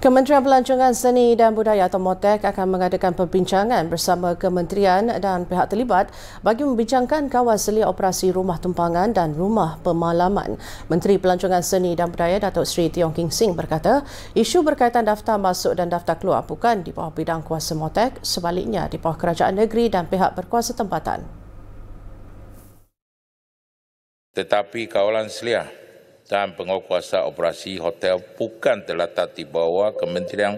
Kementerian Pelancongan Seni dan Budaya atau MOTEK akan mengadakan perbincangan bersama kementerian dan pihak terlibat bagi membincangkan kawal selia operasi rumah tumpangan dan rumah pemalaman. Menteri Pelancongan Seni dan Budaya Datuk Seri Tiong King Sing berkata, isu berkaitan daftar masuk dan daftar keluar bukan di bawah bidang kuasa MOTEK, sebaliknya di bawah kerajaan negeri dan pihak berkuasa tempatan. Tetapi kawalan selia dan penguasa operasi hotel bukan terletak di bawah Kementerian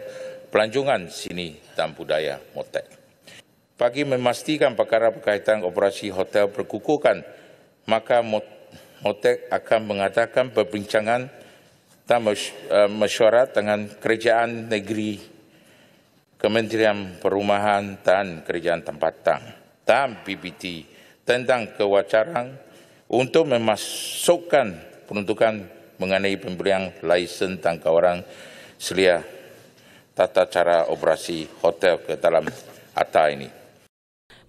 Pelancongan Sini dan Budaya Motek. Bagi memastikan perkara berkaitan operasi hotel berkukuhkan, maka Motek akan mengadakan perbincangan dan eh, mesyuarat dengan kerajaan negeri, Kementerian Perumahan dan Kerajaan Tempatan dan PBT tentang kewajaran untuk memasukkan peruntukan mengenai pemberian lesen tangka orang selia tata cara operasi hotel ke dalam ATA ini.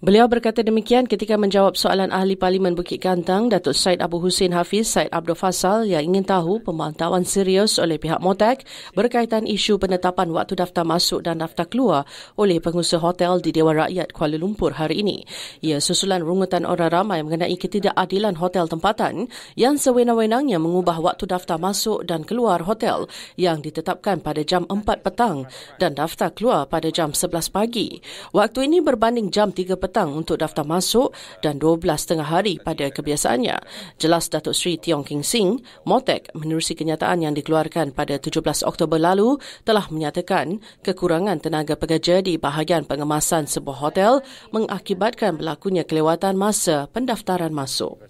Beliau berkata demikian ketika menjawab soalan ahli Parlimen Bukit Gantang Datuk Said Abu Hussein Hafiz Said Abdul Fasal yang ingin tahu pemantauan serius oleh pihak Motek berkaitan isu penetapan waktu daftar masuk dan daftar keluar oleh pengusaha hotel di Dewan Rakyat Kuala Lumpur hari ini. Ia susulan rungutan orang ramai mengenai ketidakadilan hotel tempatan yang sewenang-wenangnya mengubah waktu daftar masuk dan keluar hotel yang ditetapkan pada jam 4 petang dan daftar keluar pada jam 11 pagi. Waktu ini berbanding jam 3 petang petang untuk daftar masuk dan 12 tengah hari pada kebiasaannya. Jelas Datuk Seri Tiong King Sing, Motek menerusi kenyataan yang dikeluarkan pada 17 Oktober lalu telah menyatakan kekurangan tenaga pekerja di bahagian pengemasan sebuah hotel mengakibatkan berlakunya kelewatan masa pendaftaran masuk.